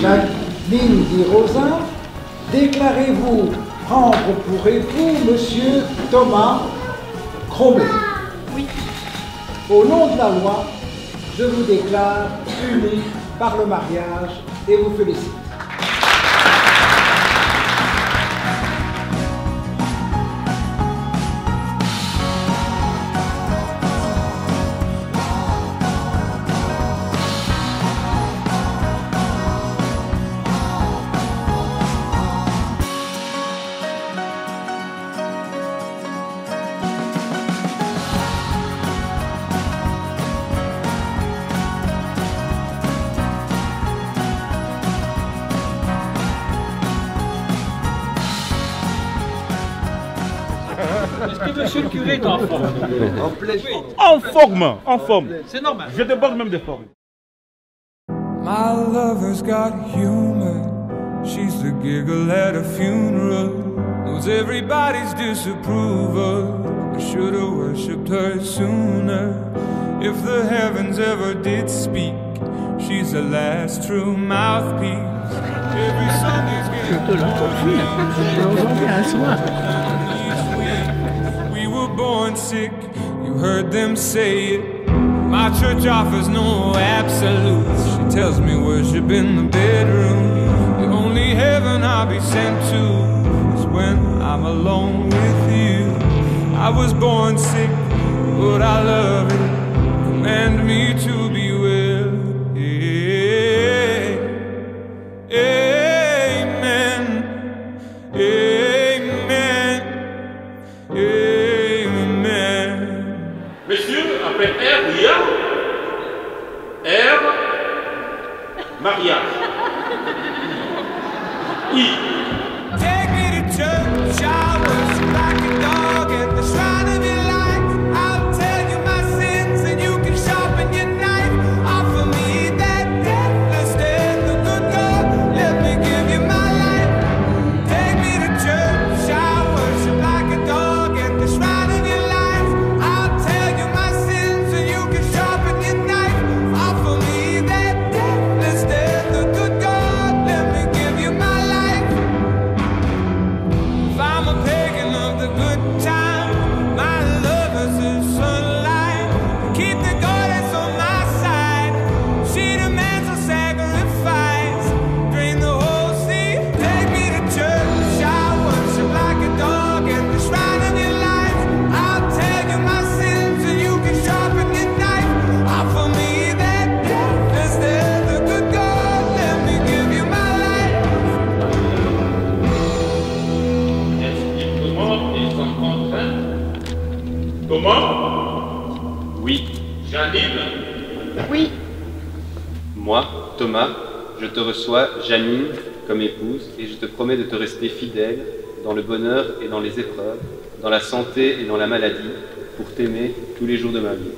Jacqueline Di Rosa, déclarez-vous prendre pour époux Monsieur Thomas Cromet Oui. Au nom de la loi, je vous déclare unis par le mariage et vous félicite. Monsieur le curé est en forme En forme, en forme. C'est normal. Je déborde même de forme. My lover's got humor. She's the giggle at a funeral. Knows everybody's disapproval. I should have worshipped her sooner. If the heavens ever did speak, she's the last true mouthpiece. Every Sunday's getting born sick, you heard them say it. My church offers no absolutes. She tells me worship in the bedroom. The only heaven I'll be sent to is when I'm alone with you. I was born sick, but I love it. Command me to te reçois, Janine, comme épouse, et je te promets de te rester fidèle dans le bonheur et dans les épreuves, dans la santé et dans la maladie, pour t'aimer tous les jours de ma vie.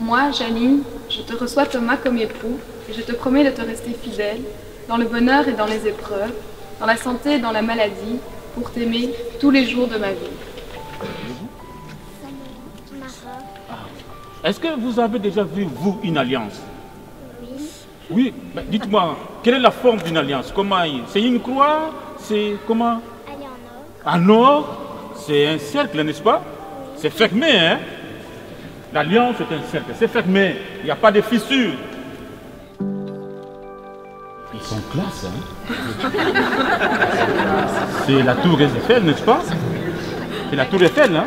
Moi, Janine, je te reçois Thomas comme époux et je te promets de te rester fidèle dans le bonheur et dans les épreuves, dans la santé et dans la maladie, pour t'aimer tous les jours de ma vie. Est-ce que vous avez déjà vu, vous, une alliance? Oui. Oui, dites-moi, quelle est la forme d'une alliance? Comment C'est une croix? C'est comment? Elle est en or. En or? C'est un cercle, n'est-ce pas? C'est fermé, hein? L'alliance est un cercle, c'est fermé, il n'y a pas de fissure. Ils sont classe, hein? C'est la tour Eiffel, n'est-ce pas? C'est la tour Eiffel, hein?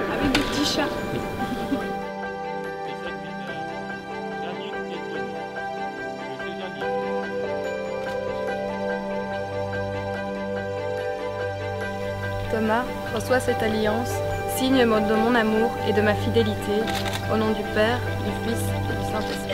Reçois cette alliance, signe de mon amour et de ma fidélité, au nom du Père, du Fils et du Saint-Esprit.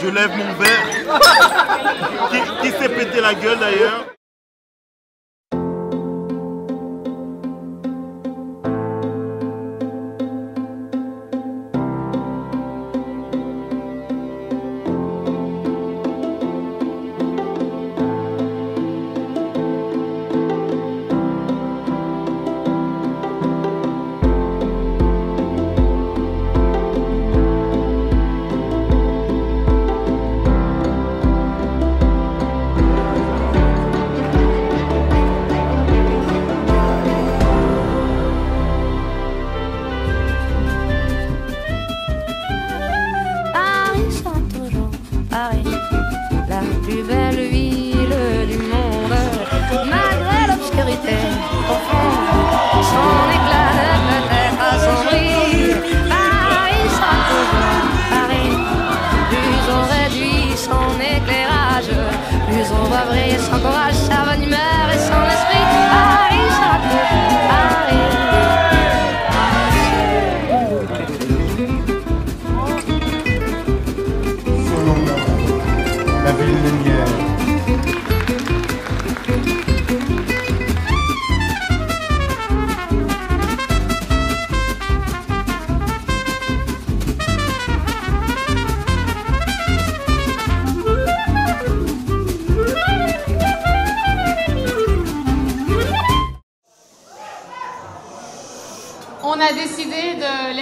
Je lève mon verre. qui qui s'est pété la gueule d'ailleurs?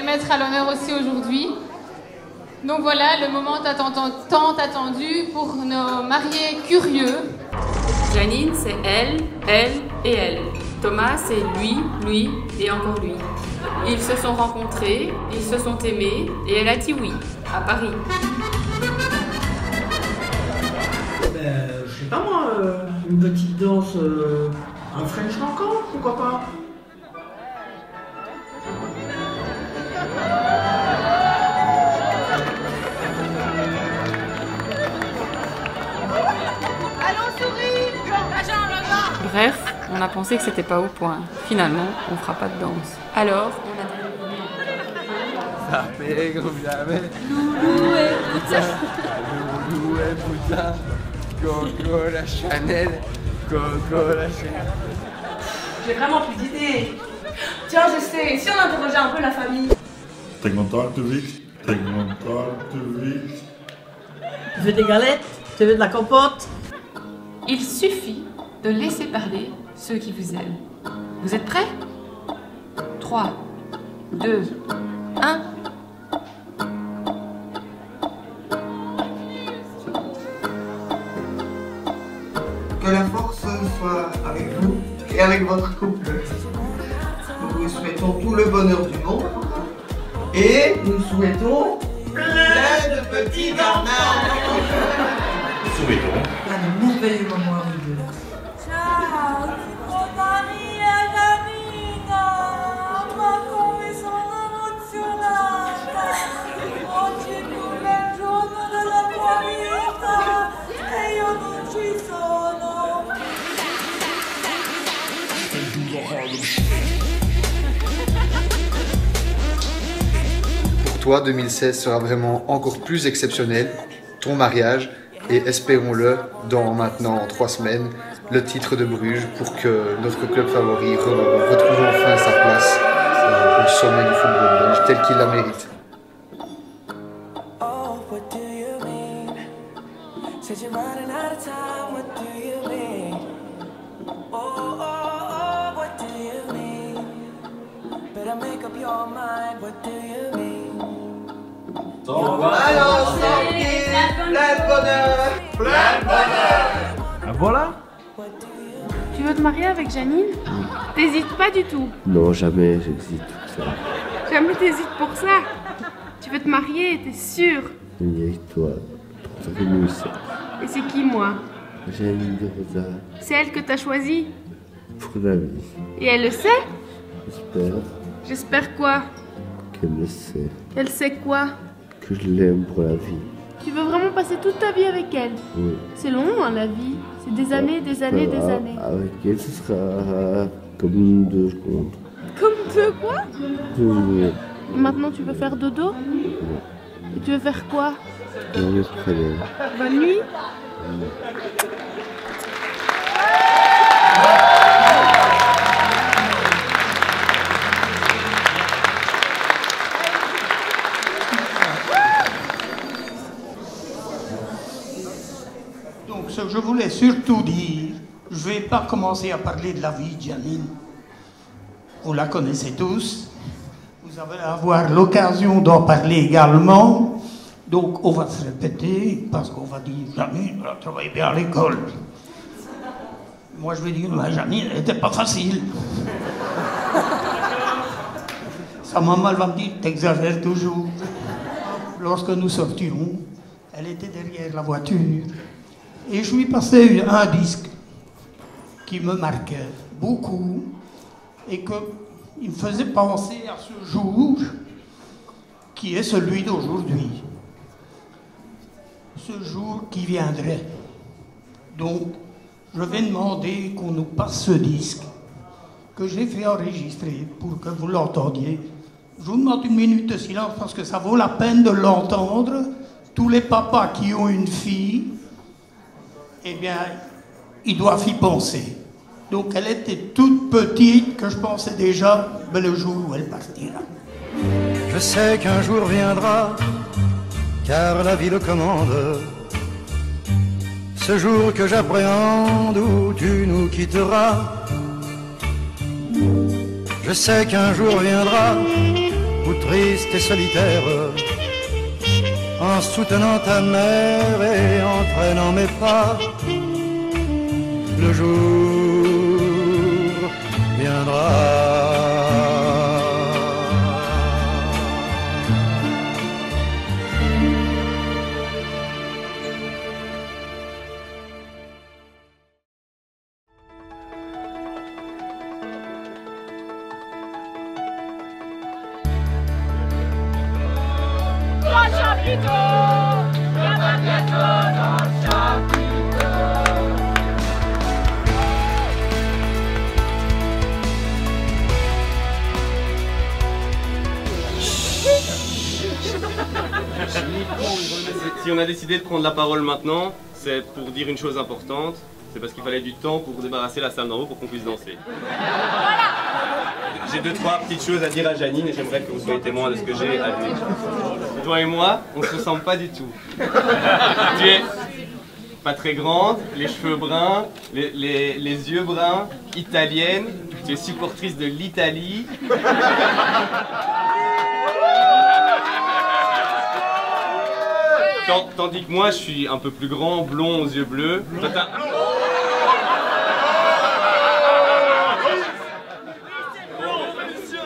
Mettre à l'honneur aussi aujourd'hui. Donc voilà le moment tant, attendu pour nos mariés curieux. Janine, c'est elle, elle et elle. Thomas, c'est lui, lui et encore lui. Ils se sont rencontrés, ils se sont aimés et elle a dit oui, à Paris. Ben, je sais pas moi, euh, une petite danse, euh, un French cancan, pourquoi pas? Bref, on a pensé que c'était pas au point. Finalement, on fera pas de danse. Alors, on a Ça fait comme jamais. Loulou et Bouddha. Loulou et Bouddha. Coco la Chanel. Coco la Chanel. J'ai vraiment plus d'idées. Tiens, je sais, si on interrogeait un peu la famille. Du vill. Tu veux des galettes? Tu veux de la compote? Il suffit de laisser parler ceux qui vous aiment. Vous êtes prêts? 3, 2, 1. Que la force soit avec vous et avec votre couple. Nous vous souhaitons tout le bonheur du monde et nous souhaitons plein de petits enfants. Souhaitons. Plein de merveilleux moments 2016 sera vraiment encore plus exceptionnel, ton mariage, et espérons-le dans maintenant trois semaines, le titre de Bruges pour que notre club favori retrouve enfin sa place euh, au sommet du football belge tel qu'il la mérite. Better make up your mind, what do you mean? Plein de bonheur, plein de bonheur. Ah, voilà Tu veux te marier avec Janine T'hésites pas du tout. Non, jamais, j'hésite. Jamais t'hésites pour ça. Tu veux te marier, t'es sûr. Et toi, Et c'est qui moi Janine de Rosa, C'est elle que t'as choisie. pour la vie. Et elle le sait J'espère J'espère quoi qu'elle le sait, Elle sait quoi que je l'aime pour la vie. Tu veux vraiment passer toute ta vie avec elle Oui. C'est long, hein, la vie. C'est des années, des années, des Ah, années. Avec elle, ce sera comme deux secondes. Comme deux quoi Deux. Et Maintenant, tu veux faire dodo Et tu veux faire quoi On me prenait. Bonne nuit je voulais surtout dire, je ne vais pas commencer à parler de la vie de Janine. Vous la connaissez tous. Vous allez avoir l'occasion d'en parler également. Donc, on va se répéter parce qu'on va dire Janine, elle a travaillé bien à l'école. Moi, je vais dire Janine, elle n'était pas facile. Sa maman, elle va me dire T'exagères toujours. Lorsque nous sortions, elle était derrière la voiture. Et je lui passais un disque qui me marquait beaucoup et qu'il me faisait penser à ce jour qui est celui d'aujourd'hui. Ce jour qui viendrait. Donc, je vais demander qu'on nous passe ce disque que j'ai fait enregistrer pour que vous l'entendiez. Je vous demande une minute de silence parce que ça vaut la peine de l'entendre. Tous les papas qui ont une fille, eh bien, ils doivent y penser. Donc elle était toute petite que je pensais déjà ben, le jour où elle partira. Je sais qu'un jour viendra, car la vie le commande. Ce jour que j'appréhende où tu nous quitteras. Je sais qu'un jour viendra, où triste et solitaire, en soutenant ta mère et en traînant mes pas, le jour viendra. Si on a décidé de prendre la parole maintenant, c'est pour dire une chose importante. C'est parce qu'il fallait du temps pour débarrasser la salle d'en haut pour qu'on puisse danser. J'ai deux, trois petites choses à dire à Janine et j'aimerais que vous soyez témoins de ce que j'ai à dire. Toi et moi, on se ressemble pas du tout. tu es pas très grande, les cheveux bruns, les, les- les yeux bruns, italienne, tu es supportrice de l'Italie. Tandis que moi, je suis un peu plus grand, blond aux yeux bleus.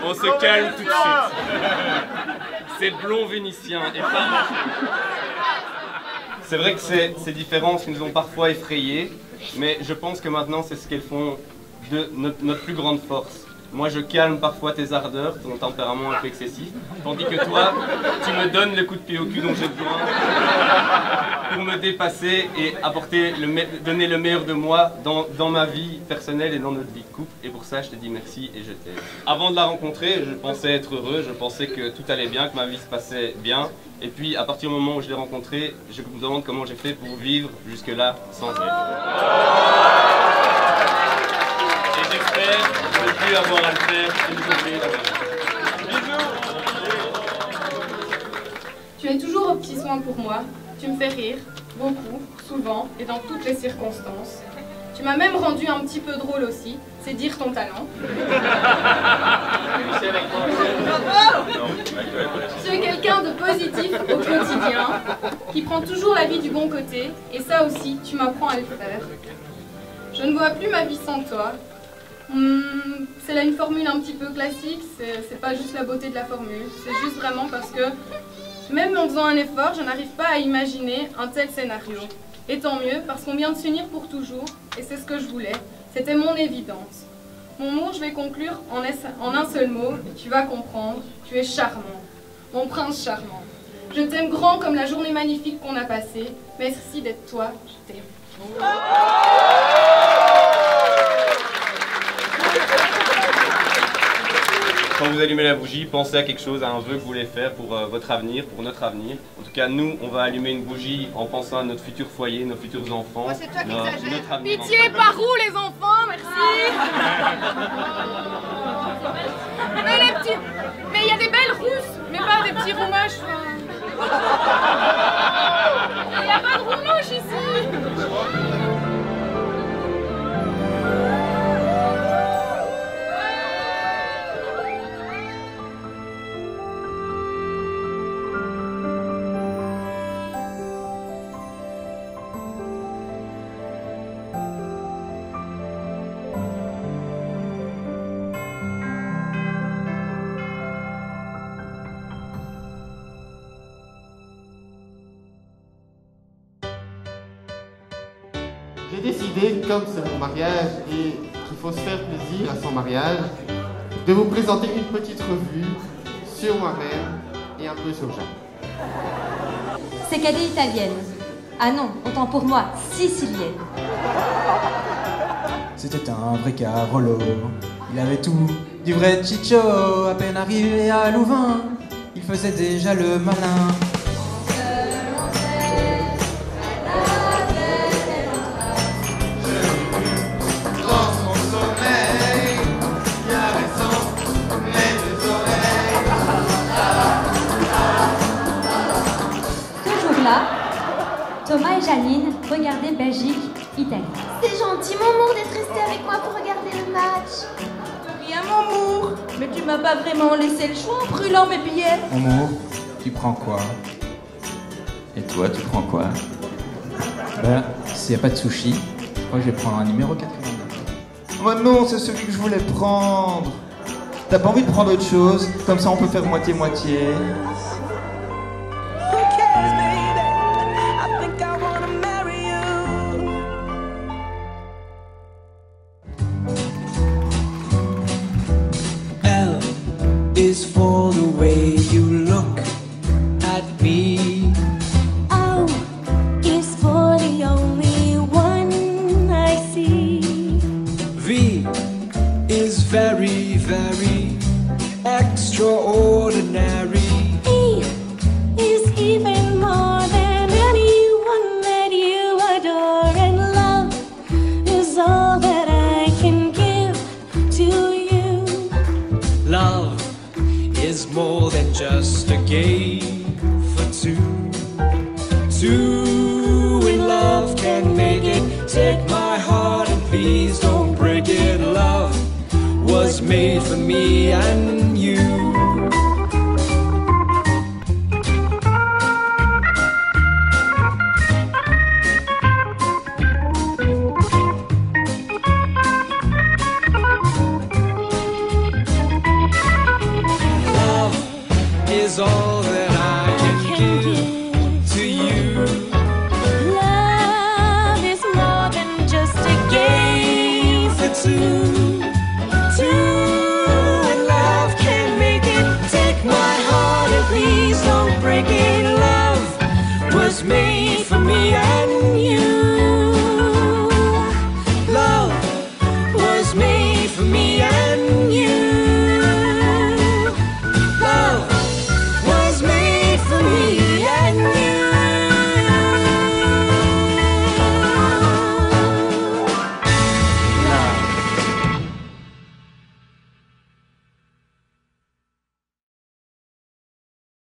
On se calme tout de suite. C'est blond vénitien et pas. C'est vrai que ces différences nous ont parfois effrayés, mais je pense que maintenant c'est ce qu'elles font de notre plus grande force. Moi je calme parfois tes ardeurs, ton tempérament un peu excessif, tandis que toi, tu me donnes le coup de pied au cul dont j'ai besoin pour me dépasser et apporter le donner le meilleur de moi dans, dans ma vie personnelle et dans notre vie de couple. Et pour ça, je te dis merci et je t'aime. Avant de la rencontrer, je pensais être heureux, je pensais que tout allait bien, que ma vie se passait bien. Et puis, à partir du moment où je l'ai rencontrée, je me demande comment j'ai fait pour vivre jusque-là sans elle. Et j'espère Tu es toujours aux petits soins pour moi. Tu me fais rire. beaucoup, souvent et dans toutes les circonstances. Tu m'as même rendu un petit peu drôle aussi, c'est dire ton talent. Tu es quelqu'un de positif au quotidien, qui prend toujours la vie du bon côté, et ça aussi, tu m'apprends à le faire. Je ne vois plus ma vie sans toi. Hmm, c'est là une formule un petit peu classique, c'est pas juste la beauté de la formule, c'est juste vraiment parce que même en faisant un effort, je n'arrive pas à imaginer un tel scénario. Et tant mieux, parce qu'on vient de s'unir pour toujours, et c'est ce que je voulais. C'était mon évidence. Mon mot, je vais conclure en un seul mot, et tu vas comprendre. Tu es charmant. Mon prince charmant. Je t'aime grand comme la journée magnifique qu'on a passée. Merci d'être toi, je t'aime. Quand vous allumez la bougie, pensez à quelque chose, à un vœu que vous voulez faire pour euh, votre avenir, pour notre avenir. En tout cas, nous, on va allumer une bougie en pensant à notre futur foyer, nos futurs enfants. Oh, c'est toi qui exagères. Pitié, par où les enfants, merci Mais les petits... Mais il y a des belles rousses, mais pas des petits roux moches. Il n'y a pas de roux moches ici comme c'est mon mariage et qu'il faut se faire plaisir à son mariage, de vous présenter une petite revue sur moi-même et un peu sur Jacques. C'est qu'elle est italienne. Ah non, autant pour moi, sicilienne. C'était un vrai Carolo. Il avait tout. Du vrai Chicho, à peine arrivé à Louvain, il faisait déjà le malin. Thomas et Janine regardaient Belgique, Italie. C'est gentil, mon amour, d'être resté avec moi pour regarder le match. Rien, mon amour. Mais tu m'as pas vraiment laissé le choix en brûlant mes billets. Amour, tu prends quoi? Et toi, tu prends quoi? Ben, s'il n'y a pas de sushi, que je vais prendre un numéro 89. Oh non, c'est celui que je voulais prendre. T'as pas envie de prendre autre chose? Comme ça on peut faire moitié-moitié.